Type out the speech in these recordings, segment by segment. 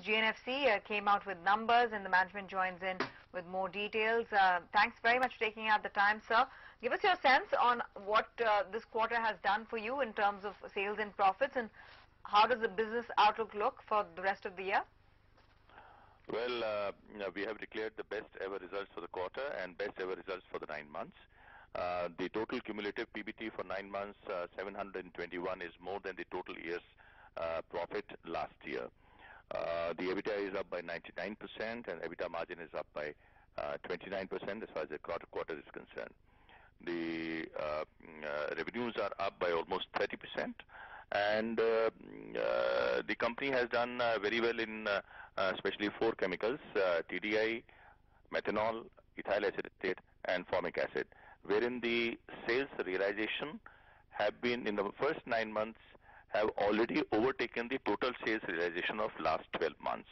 GNFC uh, came out with numbers and the management joins in with more details. Uh, thanks very much for taking out the time, sir. Give us your sense on what uh, this quarter has done for you in terms of sales and profits and how does the business outlook look for the rest of the year? Well, uh, you know, we have declared the best ever results for the quarter and best ever results for the nine months. Uh, the total cumulative PBT for nine months, uh, 721, is more than the total year's profit last year. Uh, the EBITDA is up by 99% and EBITDA margin is up by 29% uh, as far as the quarter, is concerned. The uh, mm, uh, revenues are up by almost 30% and uh, mm, uh, the company has done very well in especially four chemicals, TDI, methanol, ethyl acetate and formic acid, wherein the sales realization have been in the first nine months have already overtaken the total sales realization of last 12 months.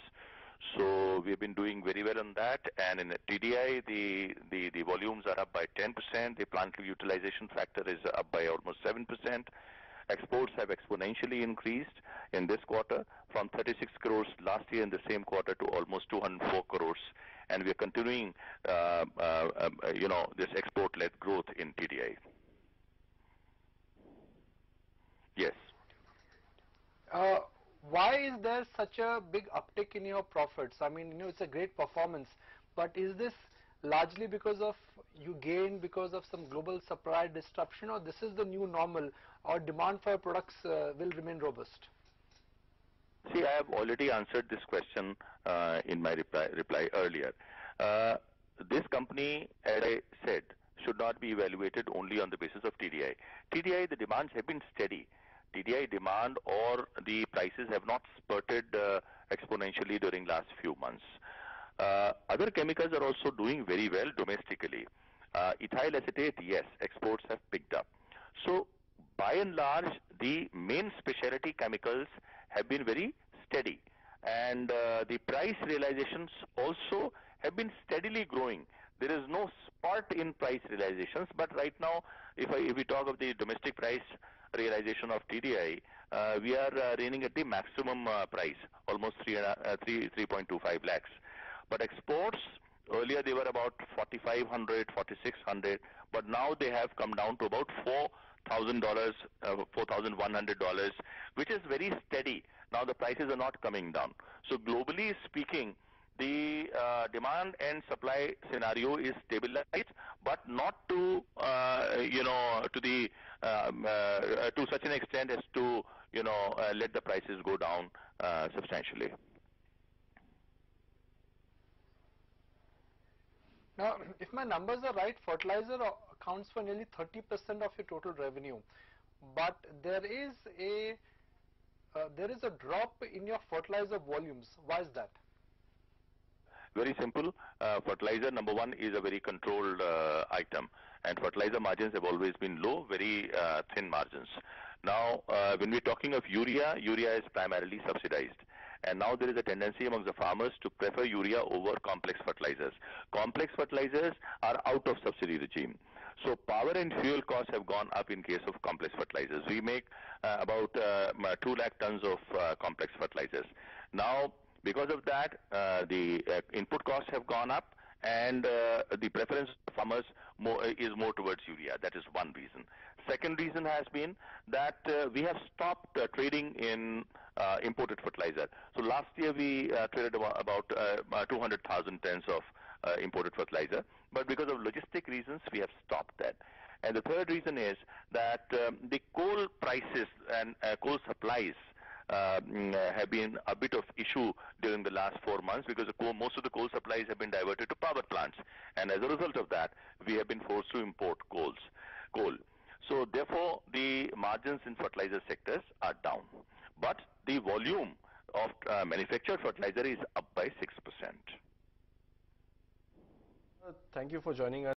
So we've been doing very well on that. And in the TDI, the, the, the volumes are up by 10%. The plant utilization factor is up by almost 7%. Exports have exponentially increased in this quarter from 36 crores last year in the same quarter to almost 204 crores. And we are continuing, uh, uh, uh, you know, this export-led growth in TDI. Yes. Is there such a big uptick in your profits? I mean, you know, it's a great performance, but is this largely because of you gain because of some global supply disruption or this is the new normal or demand for your products uh, will remain robust? See, I have already answered this question uh, in my reply, reply earlier. Uh, this company, as I said, should not be evaluated only on the basis of TDI. TDI, the demands have been steady. TDI demand or the prices have not spurted uh, exponentially during last few months. Uh, other chemicals are also doing very well domestically. Uh, ethyl acetate, yes, exports have picked up. So by and large, the main specialty chemicals have been very steady. And the price realizations also have been steadily growing. There is no spurt in price realizations, but right now, if we talk of the domestic price realization of TDI, uh, we are uh, reigning at the maximum uh, price, almost 3, uh, 3, 3.25 lakhs. But exports, earlier they were about 4,500, 4,600, but now they have come down to about $4,000, uh, $4,100, which is very steady. Now the prices are not coming down. So globally speaking, the uh, demand and supply scenario is stabilized, but not to uh, you know to the um, uh, to such an extent as to you know let the prices go down substantially. Now, if my numbers are right, fertilizer accounts for nearly 30% of your total revenue, but there is a uh, there is a drop in your fertilizer volumes. Why is that? Very simple. Uh, fertilizer, number one, is a very controlled uh, item. And fertilizer margins have always been low, very uh, thin margins. Now, when we're talking of urea, urea is primarily subsidized. And now there is a tendency among the farmers to prefer urea over complex fertilizers. Complex fertilizers are out of subsidy regime. So power and fuel costs have gone up in case of complex fertilizers. We make uh, about uh, 2 lakh tons of uh, complex fertilizers. Now, because of that, uh, the uh, input costs have gone up and uh, the preference of farmers more, is more towards urea. That is one reason. Second reason has been that uh, we have stopped uh, trading in uh, imported fertilizer. So last year we traded about 200,000 tons of imported fertilizer, but because of logistic reasons we have stopped that. And the third reason is that um, the coal prices and coal supplies Uh, mm, uh, have been a bit of issue during the last four months because coal, most of the coal supplies have been diverted to power plants. And as a result of that, we have been forced to import coals, coal. So therefore, the margins in fertilizer sectors are down. But the volume of uh, manufactured fertilizer is up by 6%. Thank you for joining us.